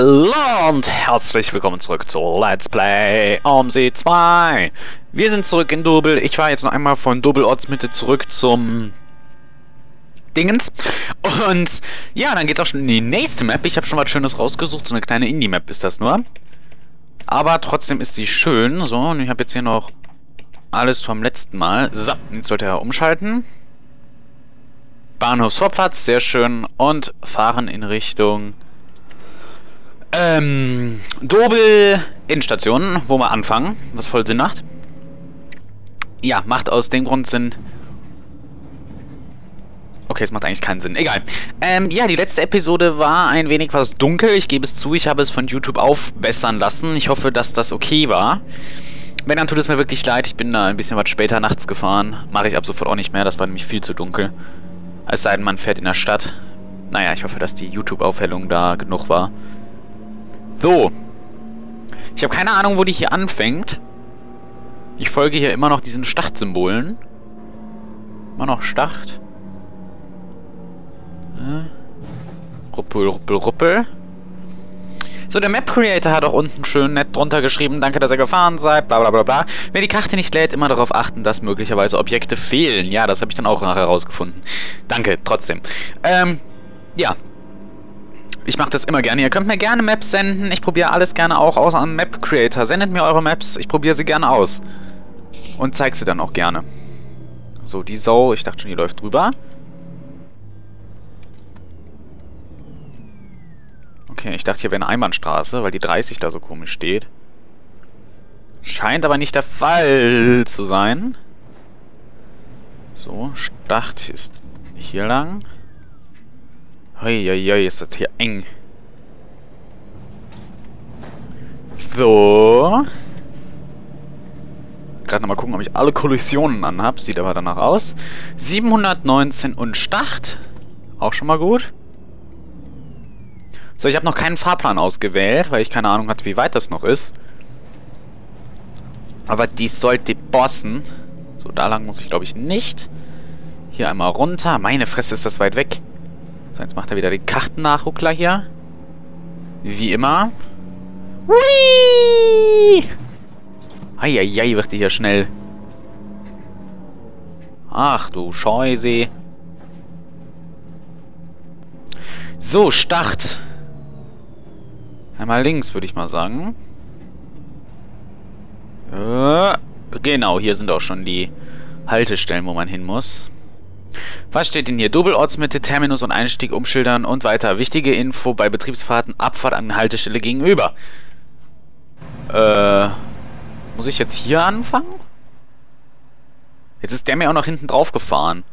Hallo und herzlich willkommen zurück zu Let's Play OMSI 2. Wir sind zurück in Double. Ich war jetzt noch einmal von Double Ortsmitte zurück zum Dingens. Und ja, dann geht's auch schon in die nächste Map. Ich habe schon was Schönes rausgesucht. So eine kleine Indie-Map ist das nur. Aber trotzdem ist sie schön. So, und ich habe jetzt hier noch alles vom letzten Mal. So, jetzt sollte er umschalten. Bahnhofsvorplatz, sehr schön. Und fahren in Richtung ähm, Dobel Endstation, wo wir anfangen, was voll Sinn macht. Ja, macht aus dem Grund Sinn. Okay, es macht eigentlich keinen Sinn. Egal. Ähm, ja, die letzte Episode war ein wenig was dunkel. Ich gebe es zu, ich habe es von YouTube aufbessern lassen. Ich hoffe, dass das okay war. Wenn, dann tut es mir wirklich leid. Ich bin da ein bisschen was später nachts gefahren. Mache ich ab sofort auch nicht mehr. Das war nämlich viel zu dunkel. Es sei denn, man fährt in der Stadt. Naja, ich hoffe, dass die YouTube-Aufhellung da genug war. So. Ich habe keine Ahnung, wo die hier anfängt. Ich folge hier immer noch diesen Startsymbolen. Immer noch Start. Äh. Ruppel, ruppel, ruppel. So, der Map Creator hat auch unten schön nett drunter geschrieben, danke, dass ihr gefahren seid, bla bla bla bla. Wenn die Karte nicht lädt, immer darauf achten, dass möglicherweise Objekte fehlen. Ja, das habe ich dann auch nachher herausgefunden. Danke, trotzdem. Ähm, ja, ich mache das immer gerne. Ihr könnt mir gerne Maps senden. Ich probiere alles gerne auch aus am Map Creator. Sendet mir eure Maps. Ich probiere sie gerne aus. Und zeig sie dann auch gerne. So, die Sau. Ich dachte schon, die läuft drüber. Okay, ich dachte, hier wäre eine Einbahnstraße, weil die 30 da so komisch steht. Scheint aber nicht der Fall zu sein. So, Start ist hier lang. Uiuiui, ist das hier eng. So. Gerade nochmal gucken, ob ich alle Kollisionen anhab. Sieht aber danach aus. 719 und Start. Auch schon mal gut. So, ich habe noch keinen Fahrplan ausgewählt, weil ich keine Ahnung hatte, wie weit das noch ist. Aber dies sollte bossen. So, da lang muss ich, glaube ich, nicht. Hier einmal runter. Meine Fresse, ist das weit weg. So, jetzt macht er wieder den Kartennachruckler hier. Wie immer. Hui! Eieiei, wird die hier schnell. Ach du Scheuse. So, Start. Einmal links, würde ich mal sagen. Äh, genau, hier sind auch schon die Haltestellen, wo man hin muss. Was steht denn hier? Doppelortsmitte, Terminus und Einstieg umschildern und weiter. Wichtige Info bei Betriebsfahrten, Abfahrt an Haltestelle gegenüber. Äh, muss ich jetzt hier anfangen? Jetzt ist der mir auch noch hinten drauf gefahren.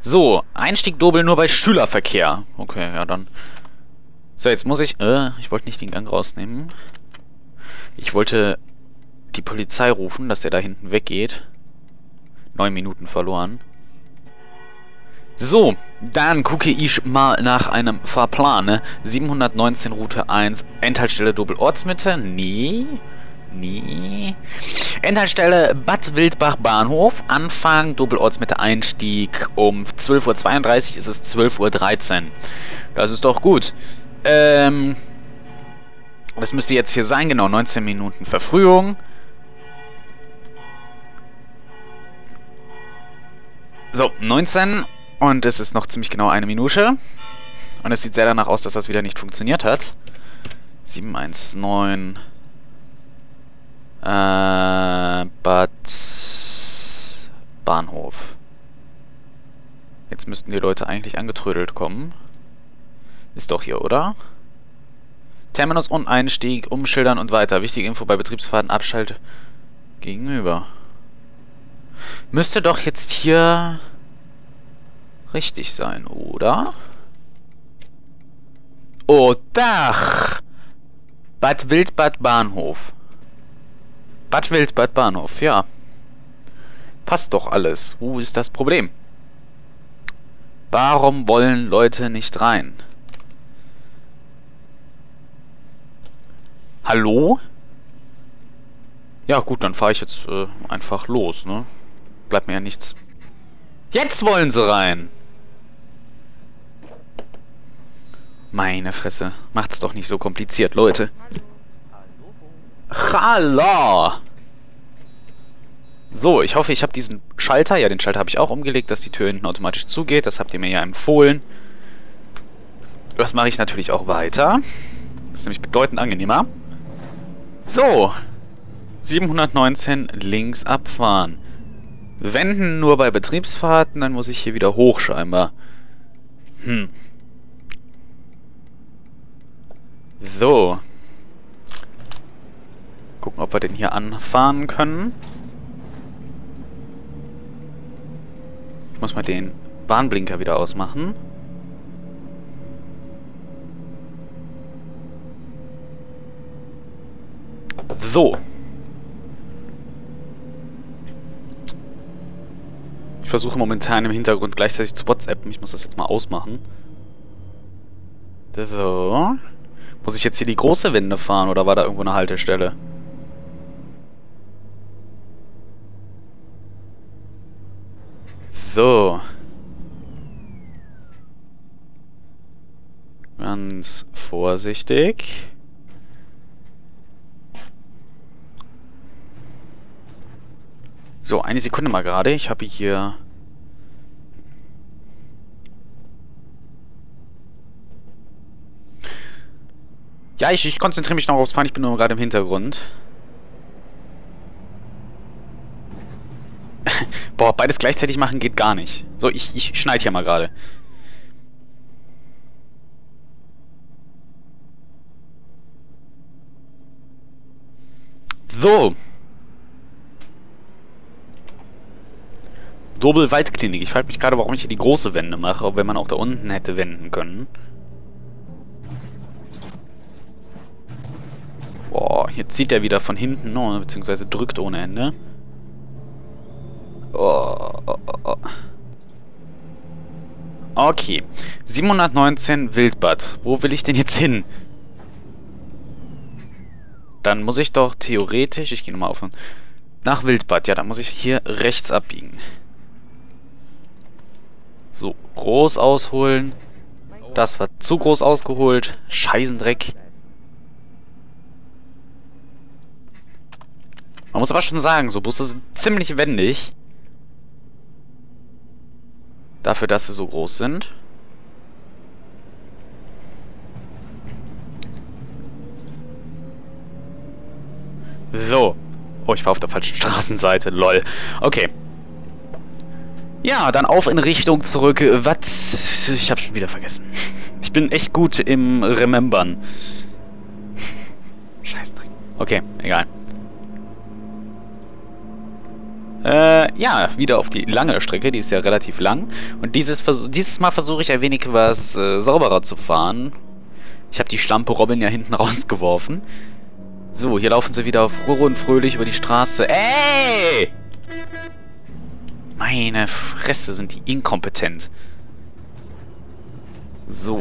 So, Einstieg Dobel nur bei Schülerverkehr. Okay, ja dann. So, jetzt muss ich... Äh, ich wollte nicht den Gang rausnehmen. Ich wollte die Polizei rufen, dass der da hinten weggeht. Neun Minuten verloren. So, dann gucke ich mal nach einem Fahrplan. 719 Route 1, Endhaltestelle Doppelortsmitte. Nee. Nee. Endhaltestelle Bad Wildbach Bahnhof. Anfang Doppelortsmitte Einstieg. Um 12.32 Uhr ist es 12.13 Uhr. Das ist doch gut. Ähm. Das müsste jetzt hier sein, genau. 19 Minuten Verfrühung. So, 19 und es ist noch ziemlich genau eine Minute. Und es sieht sehr danach aus, dass das wieder nicht funktioniert hat. 719 äh, Bad Bahnhof. Jetzt müssten die Leute eigentlich angetrödelt kommen. Ist doch hier, oder? Terminus und Einstieg, umschildern und weiter. Wichtige Info bei Betriebsfahrten, Abschalt gegenüber. Müsste doch jetzt hier richtig sein, oder? Oh, Dach! Bad Wildbad Bahnhof. Bad Wildbad Bahnhof, ja. Passt doch alles. Wo ist das Problem? Warum wollen Leute nicht rein? Hallo? Ja gut, dann fahre ich jetzt äh, einfach los, ne? Bleibt mir ja nichts. Jetzt wollen sie rein! Meine Fresse. Macht's doch nicht so kompliziert, Leute. Hallo! So, ich hoffe, ich habe diesen Schalter. Ja, den Schalter habe ich auch umgelegt, dass die Tür hinten automatisch zugeht. Das habt ihr mir ja empfohlen. Das mache ich natürlich auch weiter. Das ist nämlich bedeutend angenehmer. So. 719 links abfahren. Wenden nur bei Betriebsfahrten, dann muss ich hier wieder hoch scheinbar. Hm. So. Gucken, ob wir den hier anfahren können. Ich muss mal den Warnblinker wieder ausmachen. So. Ich versuche momentan im Hintergrund gleichzeitig zu WhatsAppen. Ich muss das jetzt mal ausmachen. So. Muss ich jetzt hier die große Wende fahren oder war da irgendwo eine Haltestelle? So. Ganz vorsichtig. So, eine Sekunde mal gerade. Ich habe hier... Ja, ich, ich konzentriere mich noch aufs Fahren. Ich bin nur gerade im Hintergrund. Boah, beides gleichzeitig machen geht gar nicht. So, ich, ich schneide hier mal gerade. So. Dobel Waldklinik. Ich frage mich gerade, warum ich hier die große Wende mache, wenn man auch da unten hätte wenden können. Boah, hier zieht er wieder von hinten, oh, beziehungsweise drückt ohne Ende. Oh, oh, oh. Okay. 719 Wildbad. Wo will ich denn jetzt hin? Dann muss ich doch theoretisch... Ich gehe nochmal auf... Nach Wildbad. Ja, dann muss ich hier rechts abbiegen. So, groß ausholen. Das war zu groß ausgeholt. Scheißendreck. Man muss aber schon sagen, so Busse sind ziemlich wendig. Dafür, dass sie so groß sind. So. Oh, ich war auf der falschen Straßenseite. Lol. Okay. Ja, dann auf in Richtung zurück. Was? Ich hab schon wieder vergessen. Ich bin echt gut im Remembern. Scheiß Dreck. Okay, egal. Äh, ja, wieder auf die lange Strecke, die ist ja relativ lang. Und dieses, dieses Mal versuche ich ein wenig was äh, sauberer zu fahren. Ich habe die Schlampe Robin ja hinten rausgeworfen. So, hier laufen sie wieder froh und fröhlich über die Straße. Ey! Meine Fresse, sind die inkompetent. So.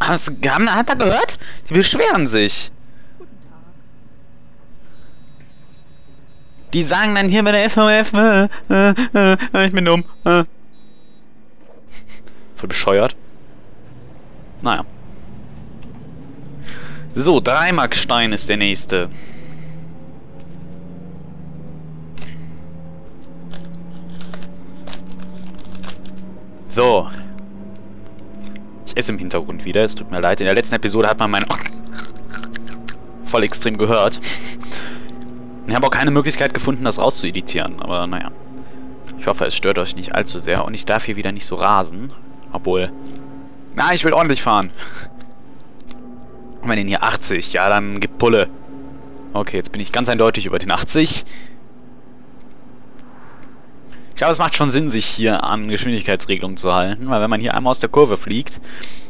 Hast, haben, hat er gehört? Die beschweren sich. Die sagen dann hier bei der FOF, äh, äh, ich bin dumm. Äh. Voll bescheuert. Naja. So, Dreimarkstein ist der nächste. So. Ich esse im Hintergrund wieder, es tut mir leid. In der letzten Episode hat man mein voll extrem gehört. Ich habe auch keine Möglichkeit gefunden, das rauszueditieren, aber naja. Ich hoffe, es stört euch nicht allzu sehr und ich darf hier wieder nicht so rasen. Obwohl... Na, ich will ordentlich fahren. Wenn den hier 80, ja, dann gib Pulle. Okay, jetzt bin ich ganz eindeutig über den 80. Ich glaube, es macht schon Sinn, sich hier an Geschwindigkeitsregelungen zu halten, weil wenn man hier einmal aus der Kurve fliegt,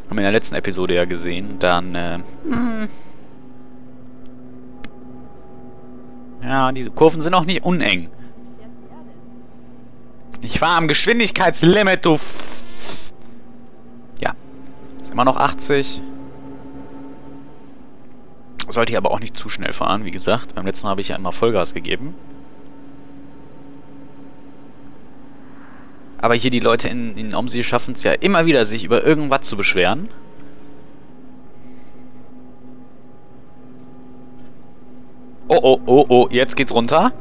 haben wir in der letzten Episode ja gesehen, dann, äh, hm. Ja, diese Kurven sind auch nicht uneng. Ich fahre am Geschwindigkeitslimit, du... F ja. Ist immer noch 80. Sollte ich aber auch nicht zu schnell fahren, wie gesagt. Beim letzten Mal habe ich ja immer Vollgas gegeben. Aber hier die Leute in, in Omsi schaffen es ja immer wieder, sich über irgendwas zu beschweren. Oh, oh, oh, oh, jetzt geht's runter.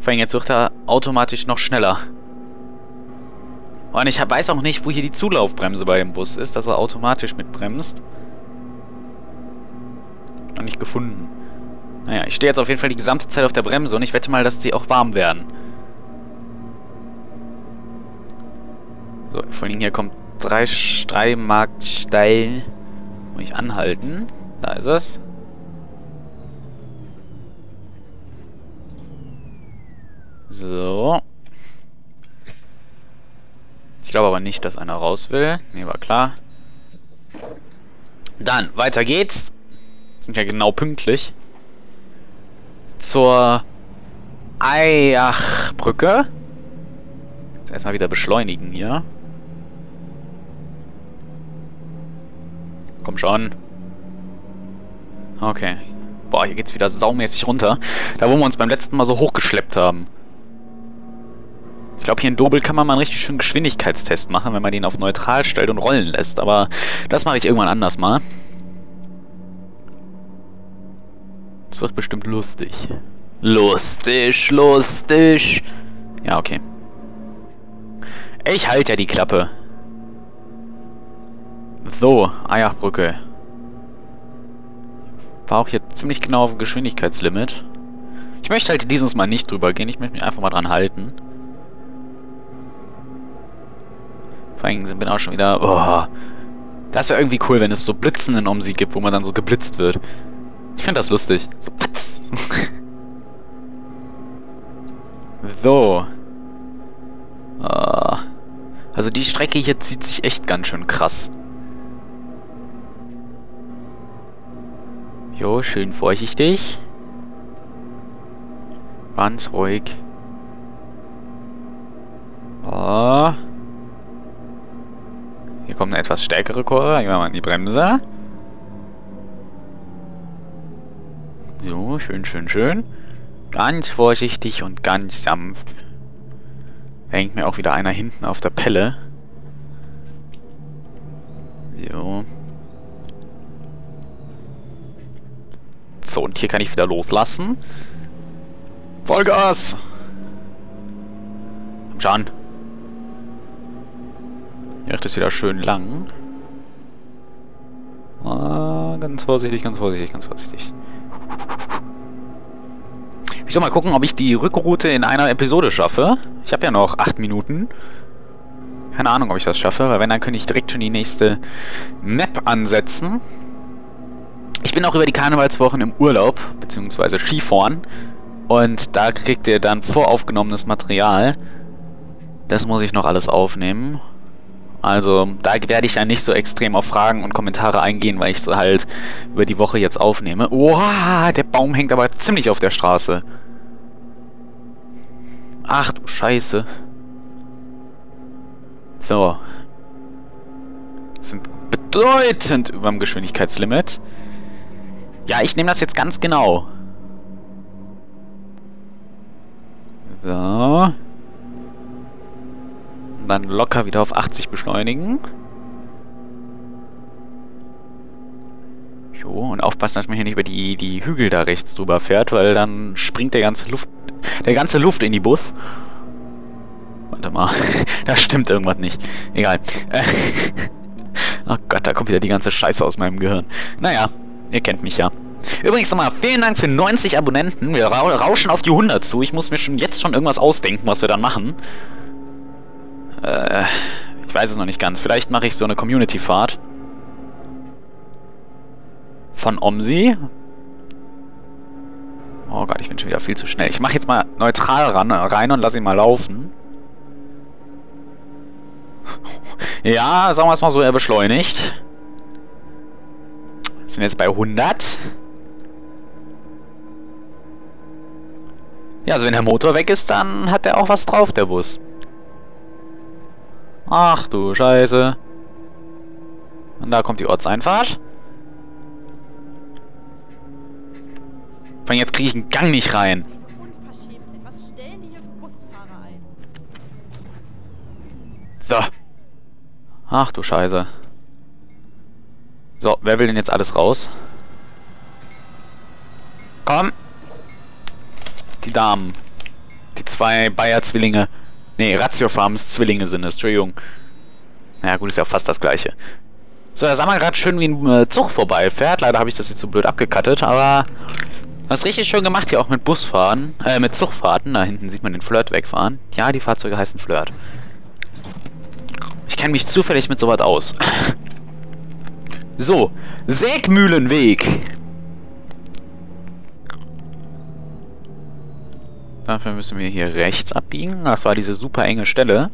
Vor allem jetzt wird er automatisch noch schneller. Und ich weiß auch nicht, wo hier die Zulaufbremse bei dem Bus ist, dass er automatisch mitbremst. Noch nicht gefunden. Naja, ich stehe jetzt auf jeden Fall die gesamte Zeit auf der Bremse und ich wette mal, dass die auch warm werden. So, vor allem hier kommt drei, drei Mark steil. Muss ich anhalten. Da ist es. So. Ich glaube aber nicht, dass einer raus will. Nee, war klar. Dann, weiter geht's. Sind ja genau pünktlich. Zur Eiachbrücke. Jetzt erstmal wieder beschleunigen hier. Komm schon. Okay. Boah, hier geht's wieder saumäßig runter. Da, wo wir uns beim letzten Mal so hochgeschleppt haben. Glaube, hier in Dobel kann man mal einen richtig schönen Geschwindigkeitstest machen, wenn man den auf neutral stellt und rollen lässt. Aber das mache ich irgendwann anders mal. Das wird bestimmt lustig. Lustig, lustig. Ja, okay. Ich halte ja die Klappe. So, Eierbrücke. War auch hier ziemlich genau auf dem Geschwindigkeitslimit. Ich möchte halt dieses Mal nicht drüber gehen. Ich möchte mich einfach mal dran halten. Vor allem sind wir auch schon wieder... Oh, das wäre irgendwie cool, wenn es so Blitzen in Omsi gibt, wo man dann so geblitzt wird. Ich finde das lustig. So, patz. so. Oh. Also die Strecke hier zieht sich echt ganz schön krass. Jo, schön vorsichtig. Ganz ruhig. Oh. Hier kommt eine etwas stärkere Kurve. Gehen wir mal in die Bremse. So, schön, schön, schön. Ganz vorsichtig und ganz sanft. Hängt mir auch wieder einer hinten auf der Pelle. So. So, und hier kann ich wieder loslassen. Vollgas! Komm schon. Hier ist wieder schön lang. Ah, ganz vorsichtig, ganz vorsichtig, ganz vorsichtig. Ich soll mal gucken, ob ich die Rückroute in einer Episode schaffe. Ich habe ja noch 8 Minuten. Keine Ahnung, ob ich das schaffe, weil wenn, dann könnte ich direkt schon die nächste Map ansetzen. Ich bin auch über die Karnevalswochen im Urlaub, beziehungsweise Skifahren. Und da kriegt ihr dann voraufgenommenes Material. Das muss ich noch alles aufnehmen. Also da werde ich ja nicht so extrem auf Fragen und Kommentare eingehen, weil ich es halt über die Woche jetzt aufnehme. Oha, der Baum hängt aber ziemlich auf der Straße. Ach du Scheiße. So. Sind bedeutend über dem Geschwindigkeitslimit. Ja, ich nehme das jetzt ganz genau. Dann locker wieder auf 80 beschleunigen. Jo, und aufpassen, dass man hier nicht über die, die Hügel da rechts drüber fährt, weil dann springt der ganze Luft, der ganze Luft in die Bus. Warte mal, da stimmt irgendwas nicht. Egal. oh Gott, da kommt wieder die ganze Scheiße aus meinem Gehirn. Naja, ihr kennt mich ja. Übrigens nochmal, vielen Dank für 90 Abonnenten. Wir rauschen auf die 100 zu. Ich muss mir schon jetzt schon irgendwas ausdenken, was wir dann machen. Äh, ich weiß es noch nicht ganz. Vielleicht mache ich so eine Community-Fahrt. Von Omsi. Oh Gott, ich bin schon wieder viel zu schnell. Ich mache jetzt mal neutral ran, rein und lasse ihn mal laufen. Ja, sagen wir es mal so, er beschleunigt. Wir sind jetzt bei 100. Ja, also wenn der Motor weg ist, dann hat er auch was drauf, der Bus. Ach du Scheiße. Und da kommt die Ortseinfahrt. Von jetzt kriege ich einen Gang nicht rein. Ach du Scheiße. So, wer will denn jetzt alles raus? Komm! Die Damen. Die zwei Bayer-Zwillinge. Nee, Ratio Farms Zwillinge sind es, Entschuldigung. Naja, gut, ist ja fast das gleiche. So, da sah man gerade schön, wie ein äh, Zug vorbeifährt. Leider habe ich das jetzt so blöd abgekattet, aber was richtig schön gemacht hier auch mit Busfahren, äh, mit Zugfahrten. Da hinten sieht man den Flirt wegfahren. Ja, die Fahrzeuge heißen Flirt. Ich kenne mich zufällig mit sowas aus. so, Sägmühlenweg. Dafür müssen wir hier rechts abbiegen. Das war diese super enge Stelle.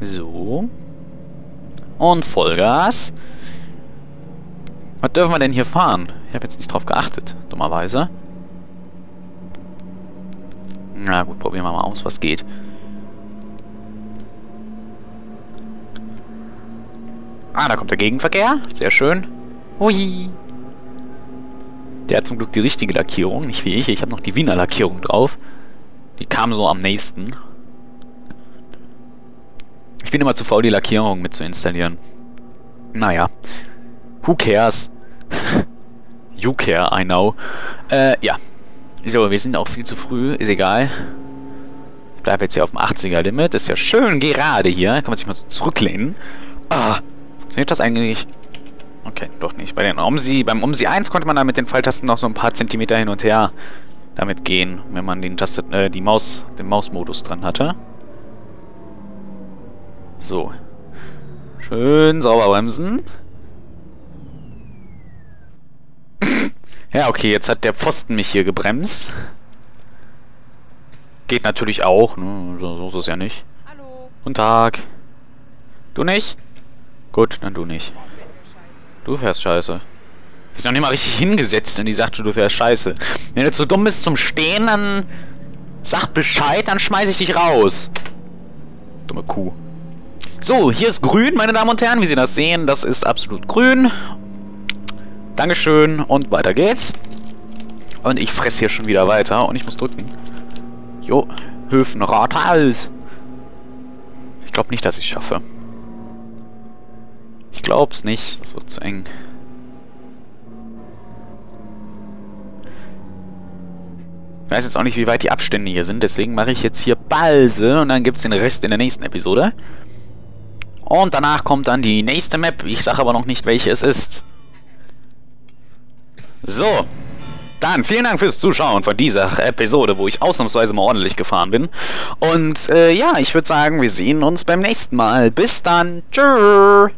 So. Und Vollgas. Was dürfen wir denn hier fahren? Ich habe jetzt nicht drauf geachtet, dummerweise. Na gut, probieren wir mal aus, was geht. Ah, da kommt der Gegenverkehr. Sehr schön. Hui. Der hat zum Glück die richtige Lackierung, nicht wie ich. Ich habe noch die Wiener Lackierung drauf. Die kam so am nächsten. Ich bin immer zu faul, die Lackierung mit zu installieren. Naja. Who cares? you care, I know. Äh, ja. So, wir sind auch viel zu früh. Ist egal. Ich bleibe jetzt hier auf dem 80er-Limit. Ist ja schön gerade hier. Kann man sich mal so zurücklehnen. Ah. Funktioniert das eigentlich? Okay, doch nicht. Bei den OMSI, beim OMSI 1 konnte man da mit den Pfeiltasten noch so ein paar Zentimeter hin und her damit gehen, wenn man den Taste, äh, die Maus, den Mausmodus dran hatte. So. Schön sauber bremsen. ja, okay, jetzt hat der Pfosten mich hier gebremst. Geht natürlich auch, ne? So ist es ja nicht. Hallo. Guten Tag. Du nicht? Gut, dann du nicht. Du fährst scheiße. Du bist noch nicht mal richtig hingesetzt und die sagt schon, du fährst scheiße. Wenn du zu dumm bist zum Stehen, dann sag Bescheid, dann schmeiß ich dich raus. Dumme Kuh. So, hier ist grün, meine Damen und Herren. Wie Sie das sehen, das ist absolut grün. Dankeschön und weiter geht's. Und ich fresse hier schon wieder weiter und ich muss drücken. Jo, Höfenrathaus. Ich glaube nicht, dass ich schaffe. Glaub's nicht. Das wird zu eng. Ich weiß jetzt auch nicht, wie weit die Abstände hier sind, deswegen mache ich jetzt hier Pause und dann gibt's den Rest in der nächsten Episode. Und danach kommt dann die nächste Map. Ich sage aber noch nicht, welche es ist. So. Dann vielen Dank fürs Zuschauen von dieser Episode, wo ich ausnahmsweise mal ordentlich gefahren bin. Und äh, ja, ich würde sagen, wir sehen uns beim nächsten Mal. Bis dann. Tschüss.